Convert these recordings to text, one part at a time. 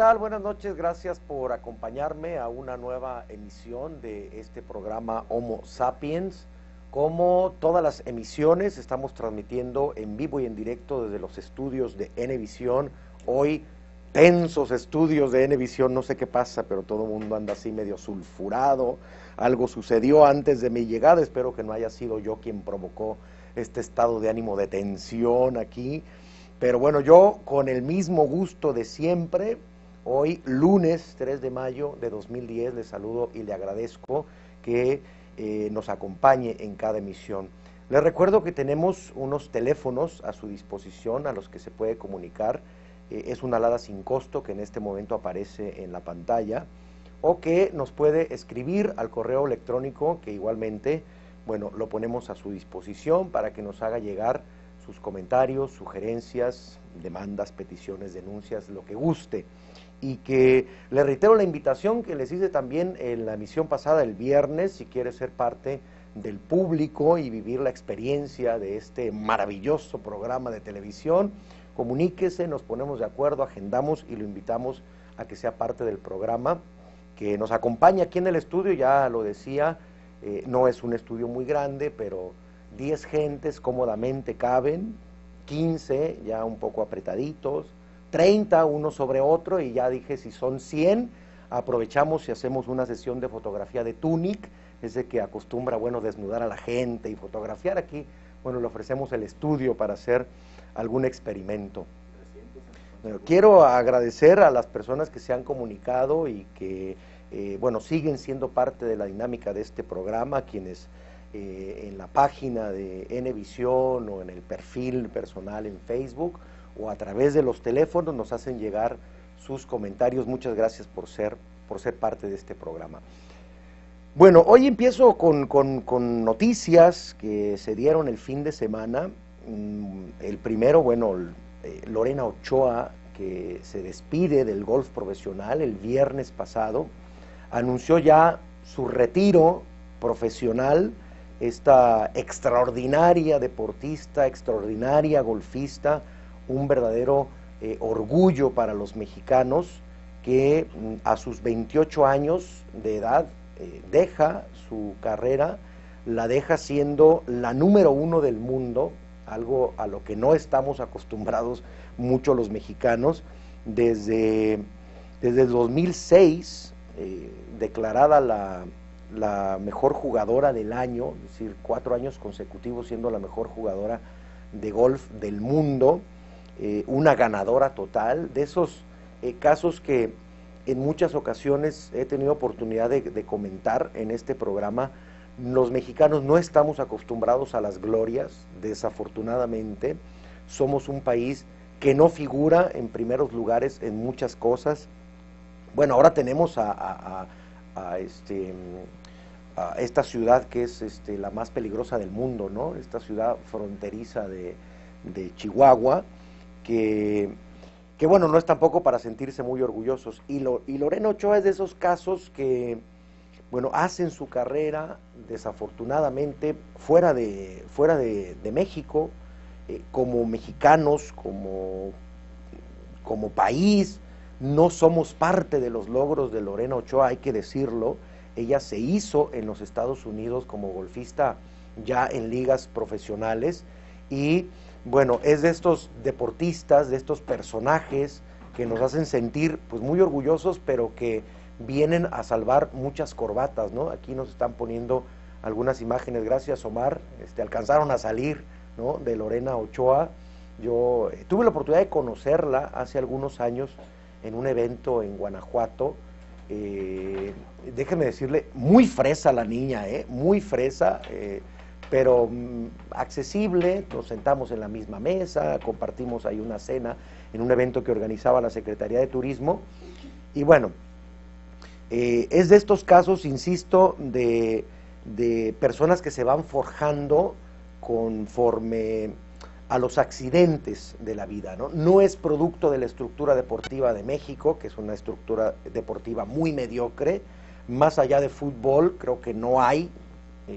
Buenas noches, gracias por acompañarme a una nueva emisión de este programa Homo Sapiens. Como todas las emisiones, estamos transmitiendo en vivo y en directo desde los estudios de Enevisión. Hoy, tensos estudios de Enevisión, no sé qué pasa, pero todo el mundo anda así medio sulfurado. Algo sucedió antes de mi llegada, espero que no haya sido yo quien provocó este estado de ánimo de tensión aquí. Pero bueno, yo con el mismo gusto de siempre, hoy lunes 3 de mayo de 2010, le saludo y le agradezco que eh, nos acompañe en cada emisión. Les recuerdo que tenemos unos teléfonos a su disposición a los que se puede comunicar. Eh, es una alada sin costo que en este momento aparece en la pantalla o que nos puede escribir al correo electrónico que igualmente, bueno, lo ponemos a su disposición para que nos haga llegar sus comentarios, sugerencias, demandas, peticiones, denuncias, lo que guste. Y que le reitero la invitación que les hice también en la emisión pasada el viernes, si quiere ser parte del público y vivir la experiencia de este maravilloso programa de televisión, comuníquese, nos ponemos de acuerdo, agendamos y lo invitamos a que sea parte del programa, que nos acompañe aquí en el estudio, ya lo decía, eh, no es un estudio muy grande, pero 10 gentes cómodamente caben, 15 ya un poco apretaditos, 30 uno sobre otro y ya dije si son 100, aprovechamos y hacemos una sesión de fotografía de Tunic, ese que acostumbra, bueno, desnudar a la gente y fotografiar aquí, bueno, le ofrecemos el estudio para hacer algún experimento. quiero agradecer a las personas que se han comunicado y que, eh, bueno, siguen siendo parte de la dinámica de este programa, quienes eh, en la página de Enevisión o en el perfil personal en Facebook o a través de los teléfonos nos hacen llegar sus comentarios. Muchas gracias por ser, por ser parte de este programa. Bueno, hoy empiezo con, con, noticias que se dieron el fin de semana. Mm, el primero, bueno, eh, Lorena Ochoa, que se despide del golf profesional el viernes pasado, anunció ya su retiro profesional esta extraordinaria deportista, extraordinaria golfista, un verdadero eh, orgullo para los mexicanos que mm, a sus 28 años de edad eh, deja su carrera, la deja siendo la número uno del mundo, algo a lo que no estamos acostumbrados mucho los mexicanos, desde, desde el 2006, eh, declarada la la mejor jugadora del año, es decir, cuatro años consecutivos siendo la mejor jugadora de golf del mundo, eh, una ganadora total, de esos eh, casos que en muchas ocasiones he tenido oportunidad de, comentar en este programa, los mexicanos no estamos acostumbrados a las glorias, desafortunadamente, somos un país que no figura en primeros lugares en muchas cosas. Bueno, ahora tenemos a, a este, esta ciudad que es este, la más peligrosa del mundo, ¿no? Esta ciudad fronteriza de, Chihuahua, que, bueno, no es tampoco para sentirse muy orgullosos. Y, lo, y Lorena Ochoa es de esos casos que, bueno, hacen su carrera desafortunadamente fuera de, fuera de, México, eh, como mexicanos, como, como país, no somos parte de los logros de Lorena Ochoa, hay que decirlo, ella se hizo en los Estados Unidos como golfista ya en ligas profesionales y bueno, es de estos deportistas, de estos personajes que nos hacen sentir pues muy orgullosos, pero que vienen a salvar muchas corbatas, ¿no? Aquí nos están poniendo algunas imágenes, gracias Omar, este, alcanzaron a salir, ¿no? De Lorena Ochoa. Yo eh, tuve la oportunidad de conocerla hace algunos años en un evento en Guanajuato, eh, déjeme decirle, muy fresa la niña, ¿eh? muy fresa, eh, pero mm, accesible, nos sentamos en la misma mesa, compartimos ahí una cena en un evento que organizaba la Secretaría de Turismo, y bueno, eh, es de estos casos, insisto, de, de personas que se van forjando conforme a los accidentes de la vida. ¿no? no es producto de la estructura deportiva de México, que es una estructura deportiva muy mediocre. Más allá de fútbol, creo que no hay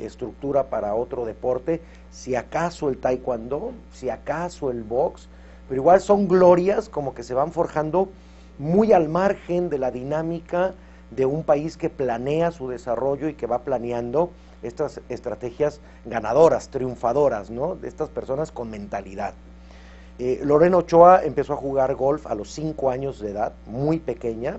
estructura para otro deporte, si acaso el taekwondo, si acaso el box, pero igual son glorias como que se van forjando muy al margen de la dinámica de un país que planea su desarrollo y que va planeando estas estrategias ganadoras, triunfadoras, ¿no? De estas personas con mentalidad. Eh, Lorena Ochoa empezó a jugar golf a los cinco años de edad, muy pequeña.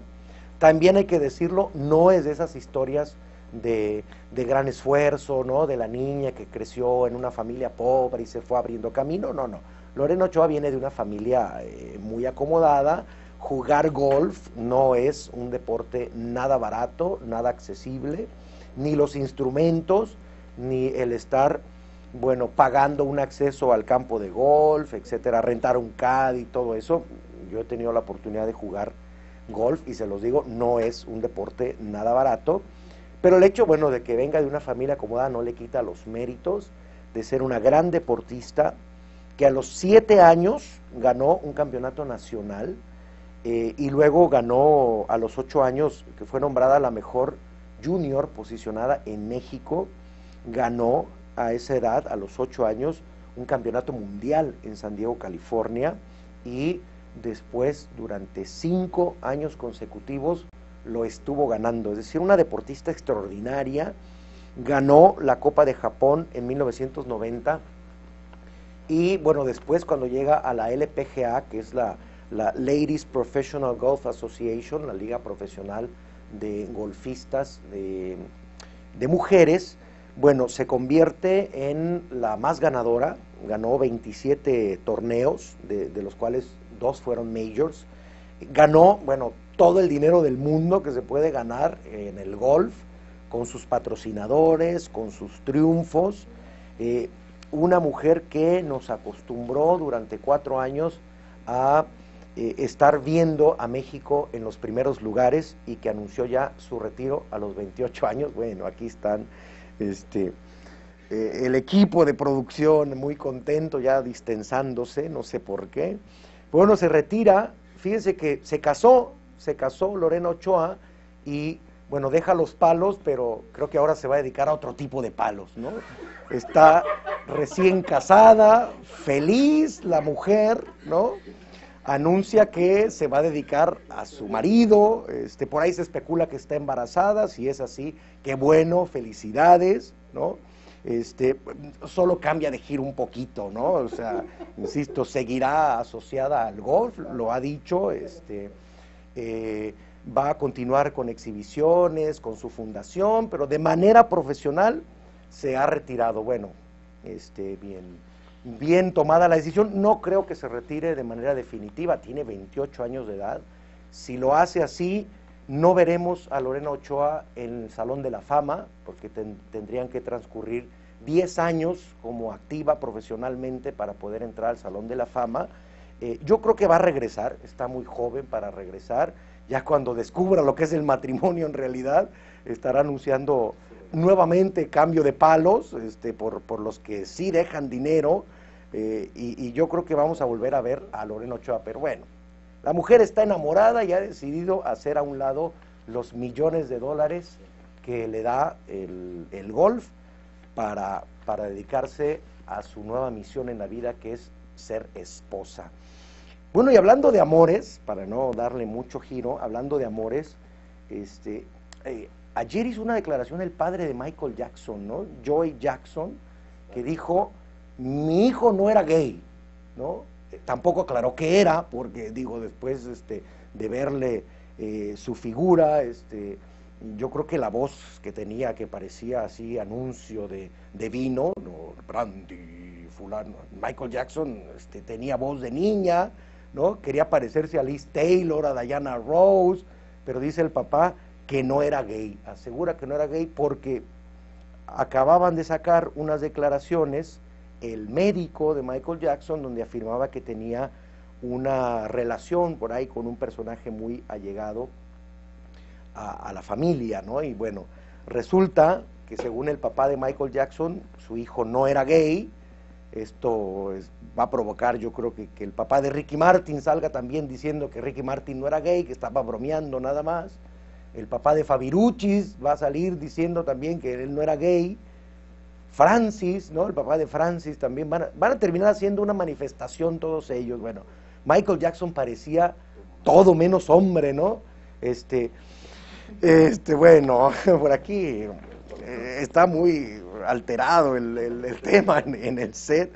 También hay que decirlo, no es de esas historias de, gran esfuerzo, ¿no? De la niña que creció en una familia pobre y se fue abriendo camino, no, no. Lorena Ochoa viene de una familia eh, muy acomodada. Jugar golf no es un deporte nada barato, nada accesible, ni los instrumentos, ni el estar, bueno, pagando un acceso al campo de golf, etcétera, rentar un CAD y todo eso. Yo he tenido la oportunidad de jugar golf y se los digo, no es un deporte nada barato pero el hecho, bueno, de que venga de una familia acomodada no le quita los méritos de ser una gran deportista que a los siete años ganó un campeonato nacional eh, y luego ganó a los ocho años, que fue nombrada la mejor junior posicionada en México, ganó a esa edad, a los ocho años, un campeonato mundial en San Diego, California, y después, durante cinco años consecutivos, lo estuvo ganando. Es decir, una deportista extraordinaria, ganó la Copa de Japón en 1990 y bueno, después cuando llega a la LPGA, que es la, Ladies Professional Golf Association, la liga profesional de golfistas de, mujeres, bueno, se convierte en la más ganadora, ganó 27 torneos, de, de los cuales dos fueron majors, ganó, bueno, todo el dinero del mundo que se puede ganar en el golf, con sus patrocinadores, con sus triunfos. Eh, una mujer que nos acostumbró durante cuatro años a eh, estar viendo a México en los primeros lugares y que anunció ya su retiro a los 28 años. Bueno, aquí están este, eh, el equipo de producción muy contento, ya distensándose, no sé por qué. Bueno, se retira, fíjense que se casó se casó Lorena Ochoa y bueno, deja los palos, pero creo que ahora se va a dedicar a otro tipo de palos, ¿no? Está recién casada, feliz la mujer, ¿no? Anuncia que se va a dedicar a su marido, este, por ahí se especula que está embarazada, si es así, qué bueno, felicidades, ¿no? Este, solo cambia de giro un poquito, ¿no? O sea, insisto, seguirá asociada al golf, lo ha dicho, este, eh, va a continuar con exhibiciones, con su fundación, pero de manera profesional se ha retirado. Bueno, este, bien, bien tomada la decisión. No creo que se retire de manera definitiva, tiene 28 años de edad. Si lo hace así, no veremos a Lorena Ochoa en el Salón de la Fama, porque tendrían que transcurrir 10 años como activa profesionalmente para poder entrar al Salón de la Fama eh, yo creo que va a regresar, está muy joven para regresar. Ya cuando descubra lo que es el matrimonio en realidad, estará anunciando nuevamente cambio de palos este, por, los que sí dejan dinero. Eh, y, yo creo que vamos a volver a ver a Lorena Ochoa. Pero bueno, la mujer está enamorada y ha decidido hacer a un lado los millones de dólares que le da el, el golf para, para dedicarse a su nueva misión en la vida, que es ser esposa. Bueno, y hablando de amores, para no darle mucho giro, hablando de amores, este, eh, ayer hizo una declaración el padre de Michael Jackson, ¿no? Joey Jackson, que dijo, mi hijo no era gay, ¿no? Eh, tampoco aclaró qué era, porque digo, después este, de verle eh, su figura, este, yo creo que la voz que tenía, que parecía así anuncio de, de vino, ¿no? brandy, fulano, Michael Jackson este, tenía voz de niña, ¿no? Quería parecerse a Liz Taylor, a Diana Rose, pero dice el papá que no era gay, asegura que no era gay porque acababan de sacar unas declaraciones el médico de Michael Jackson donde afirmaba que tenía una relación por ahí con un personaje muy allegado a, la familia, ¿no? Y bueno, resulta que según el papá de Michael Jackson, su hijo no era gay, esto va a provocar, yo creo que, que, el papá de Ricky Martin salga también diciendo que Ricky Martin no era gay, que estaba bromeando nada más. El papá de Fabiruchis va a salir diciendo también que él no era gay. Francis, ¿no? El papá de Francis también van a, van a terminar haciendo una manifestación todos ellos. Bueno, Michael Jackson parecía todo menos hombre, ¿no? Este, este, bueno, por aquí eh, está muy alterado el, tema en, el set.